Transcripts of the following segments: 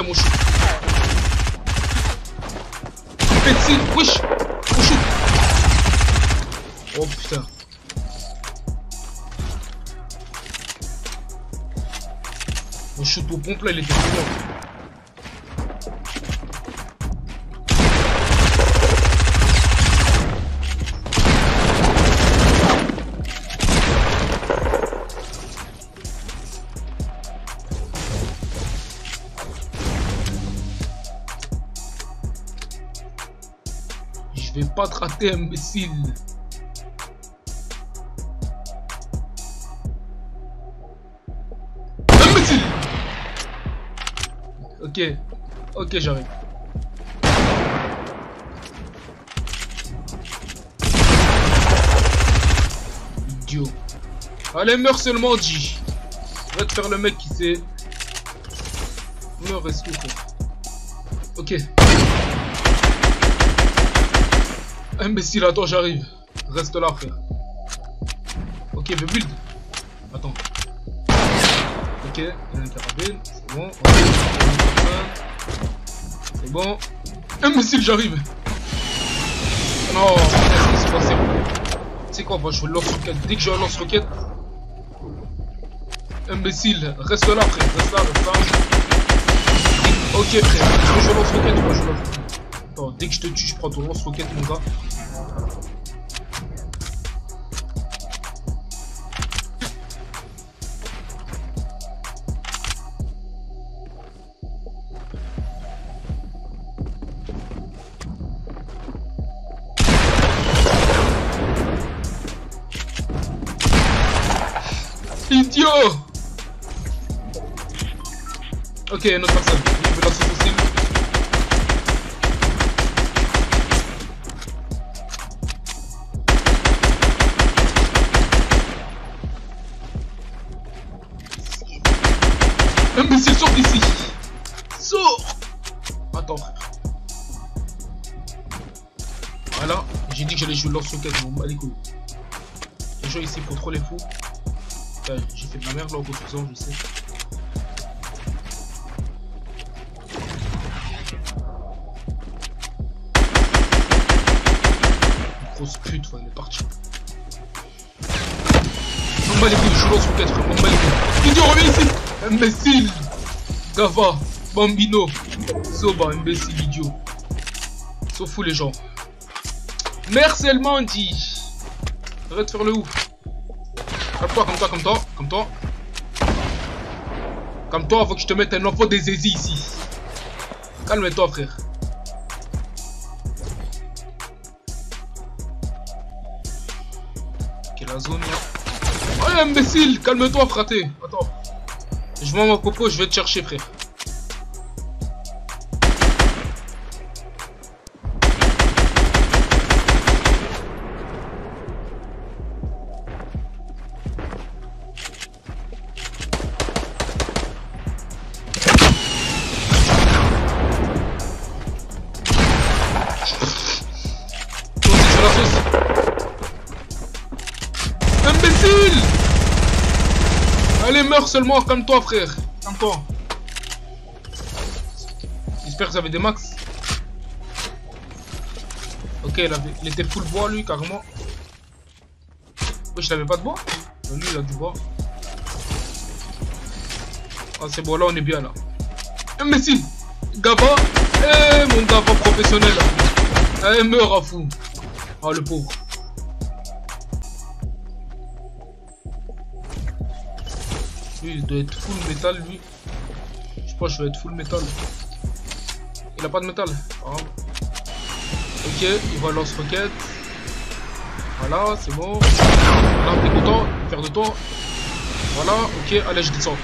Mon chou. Petit, wesh, mon chou. Oh putain. Mon shoot au pompe là, il Je vais pas te rater, imbécile. Imbécile Ok, ok, j'arrive. Idiot. Allez, meurs seulement, G. Va te faire le mec qui sait. Meurs, frère. Ok. Imbécile, attends, j'arrive. Reste là, frère. Ok, me build. Attends. Ok, une c'est bon. C'est bon. Imbécile, j'arrive. Non, c'est passé. Tu sais quoi, moi je lance-roquette. Dès que je lance-roquette. Imbécile, reste là, frère. Reste là, reste là. Ok, frère. Je lance-roquette, moi je lance Attends, dès que je te tue, je prends ton lance-roquette, mon gars. Idiot Ok, une autre personne. Je vais lancer aussi. Imbécile, sors d'ici Sors Attends. Voilà, j'ai dit que j'allais jouer lance-roquette, m'en bats les couilles. Les gens ici pour trop les fous. Enfin, j'ai fait de la merde là en construisant, je sais. Grosse pute, ouais, elle est partie. On bat les couilles, je lance roquette, frère, on les. Idiot, reviens ici Imbécile Gava, Bambino, Soba, imbécile, idiot. S'en fout les gens. Merci Elmandi Arrête de faire le ouf. Comme toi, comme toi, comme toi, comme toi. Comme toi, faut que je te mette un enfant des zézis ici. Calme-toi, frère. Ok, la zone là. Oh, imbécile, calme-toi, fraté. Attends. Je m'en ma coco, je vais te chercher, frère. Seulement, comme toi, frère. Comme toi. J'espère que vous avez des max. Ok, il, avait... il était full bois, lui, carrément. Oui, je n'avais pas de bois? Lui, il a du bois. Ah, c'est bon, là, on est bien, là. Imbécile Gaba Eh, mon Gaba professionnel. Eh, meurs à fou. Ah, le pauvre. Lui, il doit être full métal, lui. Je pense que je vais être full métal. Il a pas de métal. Ah. Ok, il va lance-roquette. Voilà, c'est bon. Là, t'es content. Faire de toi. Voilà, ok, allez, je descends.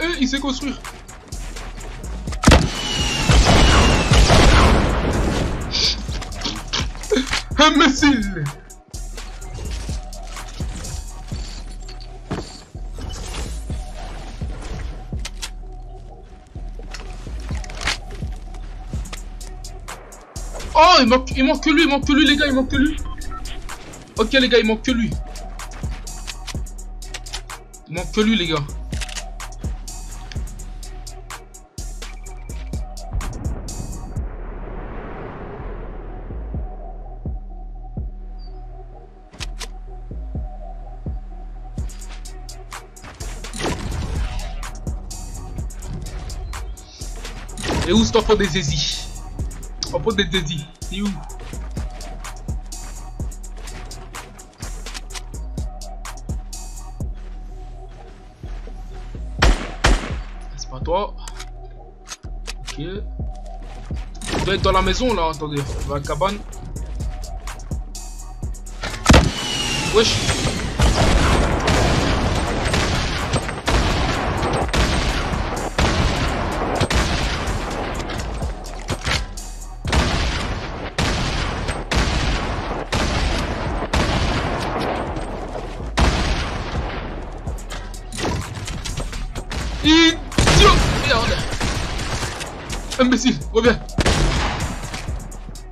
Eh, il sait construire. Oh, il manque, il manque que lui, il manque que lui, les gars, il manque que lui. Ok, les gars, il manque que lui. Il manque que lui, les gars. Et où enfant des Zézi Enfant des Zézi, c'est où? C'est pas toi. Ok. Il doit être dans la maison là, attendez. On va à la cabane. Wesh. Imbécile, reviens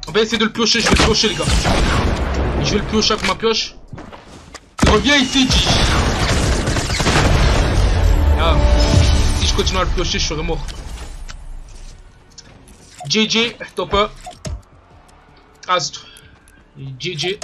On va essayer de le piocher, je vais le piocher les gars. Je vais le piocher avec ma pioche. Reviens ici, ah. Si je continue à le piocher, je serai mort. JJ, topper. Astre. JJ.